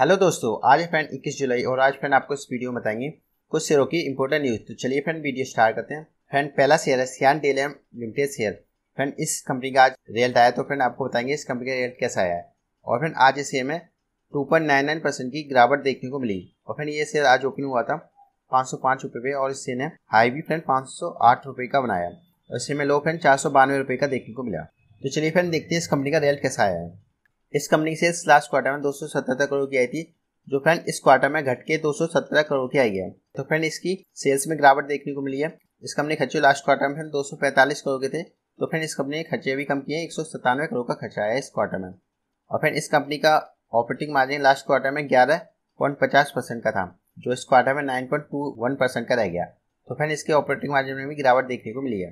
Hello दोस्तों, आज friend 21 जुलाई और आज फ्रेंड आपको इस वीडियो में बताएँगे कुछ शेयरों की इंपॉर्टेंट न्यूज़ तो चलिए फ्रेंड वीडियो स्टार्ट करते हैं। फ्रेंड पहला शेयर है Cyient DLM limited share friend इस कंपनी का आज रिज़ल्ट आया तो फ्रेंड आपको बताएँगे इस कंपनी का रिज़ल्ट कैसा आया। है और फ्रेंड आज इस शेयर में टू परसेंट की गिरावट देखने को मिली। और फ्रेंड ये शेयर आज ओपनिंग हुआ था पाँच सौ पाँच रुपये और इस शेयर ने हाई भी फ्रेंड पाँच सौ आठ का बनाया। और इस में लो फ्रेंड चार सौ बानवे का देखने को मिला। तो चलिए फ्रेंड देखते हैं इस कंपनी का रिज़ल्ट कैसा आया है। इस कंपनी की सेल्स लास्ट क्वार्टर में दो करोड़ की आई थी, जो फ्रेंड इस क्वार्टर में घट के दो सौ सत्रह करोड़ की आई है। तो फ्रेंड इसकी सेल्स में गिरावट देखने को मिली है। इस कंपनी खर्चे लास्ट क्वार्टर में फ्रेंड दो सौ पैंतालीस करोड़ के थे तो फ्रेंड इस कंपनी ने खर्चे भी कम किए एक सौ सत्तानवे करोड़ का खर्चा आया इस क्वार्टर में। और फ्रेंड इस कंपनी का ऑपरेटिंग मार्जिन लास्ट क्वार्टर में ग्यारह परसेंट का था, जो इस क्वार्टर में नाइन परसेंट का रह गया। तो फ्रेंड इसके ऑपरेटिंग मार्जिन में भी गिरावट देखने को मिली है।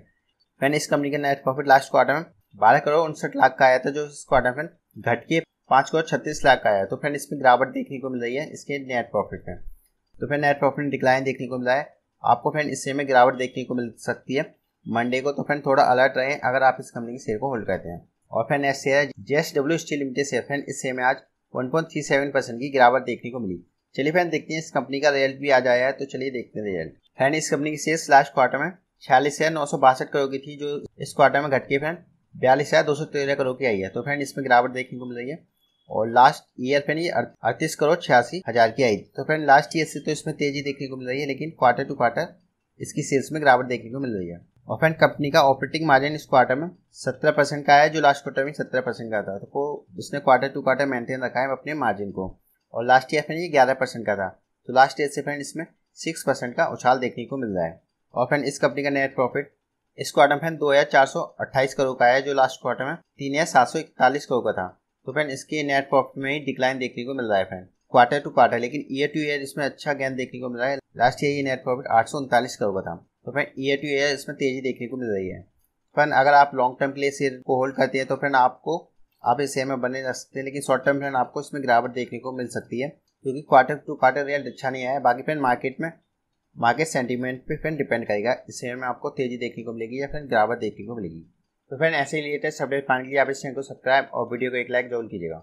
फ्रेंड इस कंपनी का नेट प्रॉफिट लास्ट क्वार्टर में बारह करोड़ उनसठ लाख का आया था जो इस क्वार्टर में घट के पाँच करोड़ छत्तीस लाख का आया। तो फ्रेंड इसमें गिरावट देखने को मिल रही है। इसके नेट प्रॉफिट में तो फ्रेंड नेट प्रॉफिट में डिक्लाइन देखने को मिला है। आपको फ्रेंड इससे में गिरावट देखने को मिल सकती है। मंडे को तो फ्रेंड थोड़ा अलर्ट रहे, अगर आप इस कंपनी के शेयर को होल्ड करते हैं। और friend next share S W steel limited share friend इस शेयर में आज one point three seven percent की गिरावट देखने को मिली। चलिए फ्रेंड देखते हैं इस कंपनी का रिज़ल्ट भी आज आया है तो चलिए देखते हैं रिज़ल्ट फ्रेंड इस कंपनी की शेयर लास्ट क्वार्टर में छियालीस हज़ार नौ सौ बासठ करोड़ की थी, जो इस क्वार्टर में घट के फ्रेंड बयालीस हज़ार दो सौ तेरह करोड़ की आई है। तो फ्रेंड इसमें गिरावट देखने को मिल रही है। और लास्ट ईयर फ्रेंड ये अड़तीस करोड़ छियासी हज़ार की आई थी। तो फ्रेंड लास्ट ईयर से तो इसमें तेज़ी देखने को मिल रही है, लेकिन क्वार्टर टू क्वार्टर इसकी सेल्स में गिरावट देखने को मिल रही है। और फ्रेंड कंपनी का ऑपरेटिंग मार्जिन इस क्वार्टर में सत्रह परसेंट का है, जो लास्ट क्वार्टर में सत्रह परसेंट का था। तो उसने क्वार्टर टू क्वार्टर मेंटेन रखा है अपने मार्जिन को। और लास्ट ईयर फ्रेंड ये ग्यारह परसेंट का था। तो लास्ट ईयर से फ्रेंड इसमें सिक्स परसेंट का उछाल देखने को मिल रहा है। और फ्रेंड इस कंपनी का नेट प्रॉफिट इस क्वार्टर में दो हज़ार चार सौ अट्ठाईस करोड़ का है, जो लास्ट क्वार्टर में तीन हज़ार सात सौ इकतालीस करोड़ का था। तो फ्रेंड इसके नेट प्रॉफिट में ही डिक्लाइन देखने को मिल रहा है फ्रेंड क्वार्टर टू क्वार्टर लेकिन ईयर टू ईयर इसमें अच्छा गेन देखने को मिल रहा है। लास्ट ईयर ये नेट प्रॉफिट आठ सौ उनतालीस करोड़ का था। तो फ्रेंड ईयर टू ईयर इसमें तेज़ी देखने को मिल रही है। फ्रेंड अगर आप लॉन्ग टर्म के लिए शेयर को होल्ड करते हैं तो फ्रेंड आपको, आप इस शेयर में बने रह सकते हैं, लेकिन शॉर्ट टर्म फ्रेंड आपको इसमें गिरावट देखने को मिल सकती है, क्योंकि क्वार्टर टू क्वार्टर रिज़ल्ट अच्छा नहीं आया बाकी फ्रेंड मार्केट में मार्केट सेंटीमेंट पे फ्रेंड डिपेंड करेगा, इस शेयर में आपको तेज़ी देखने को मिलेगी या फिर गिरावट देखने को मिलेगी। तो फ्रेंड ऐसे ही लेटेस्ट अपडेट पाने के लिए आप इस चैनल को सब्सक्राइब और वीडियो को एक लाइक ज़रूर कीजिएगा।